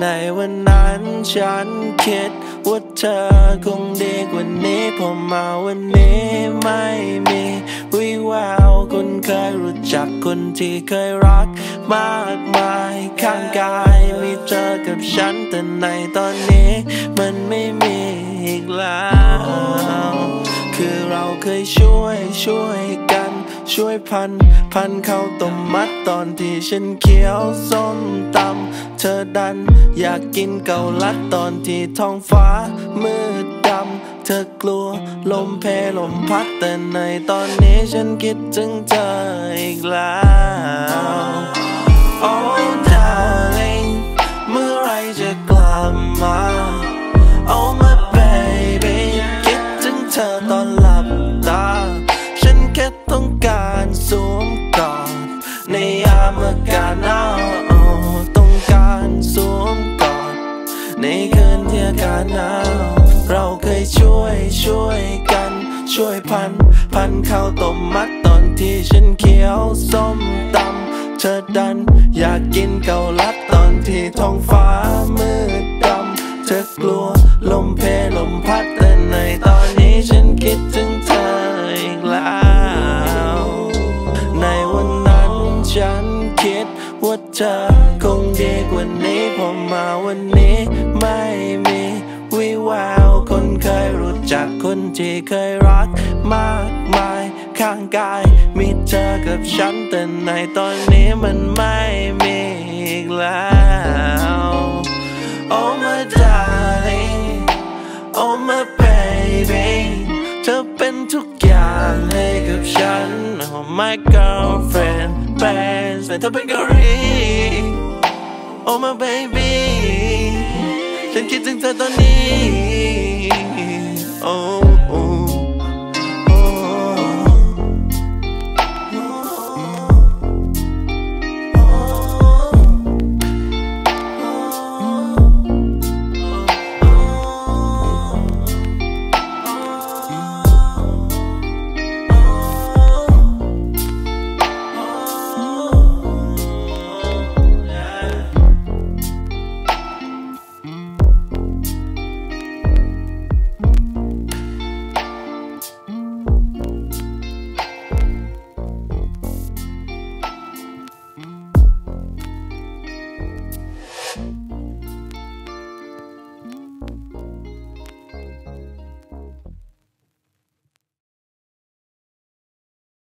ในวันนั้นฉันคิดว่าเธอคงดีกว่านี้พอมาวันนี้ไม่มีวิแววคนเคยรู้จักคนที่เคยรักมากมายข้างกายมีเธอกับฉันแต่ในตอนนี้มันไม่มีอีกแล้ว คือเราเคยช่วยช่วยกัน ช่วยพัน พันเข้าต้มมัดตอนที่ฉันเคี้ยวส้มตำเธอดัน อยากกินเกาลัดตอนที่ท้องฟ้ามืดดำเธอกลัวลมเพลมพัดแต่ในตอนนี้ฉันคิดถึงเธออีกแล้ว Oh ามอากาศหนาวต้องการสวมกอดในคืนที่อากาศหนาวเราเคยช่วยช่วยกัน ช่วยพัน พันข้าวต้มมัดตอนที่ฉันเคี้ยวส้มตำเธอดัน อยากกินเกาลัดตอนที่ท้องฟ้ามืดดำเธอกลัวลมเพลมพัด คิดว่าเธอคงดีกว่านี้พอมาวันนี้ไม่มีวิแววคนเคยรู้จักคนที่เคยรักมากมายข้างกาย มีเธอกับฉันแต่ในตอนนี้มันไม่มีอีกแล้ว Oh my darling Oh my baby เธอเป็นทุกอย่างให้กับฉัน Oh my girlfriend เป็นแต่เธอเป็นเกาหลี Oh my baby ฉันคิดถึงเธอตอนนี้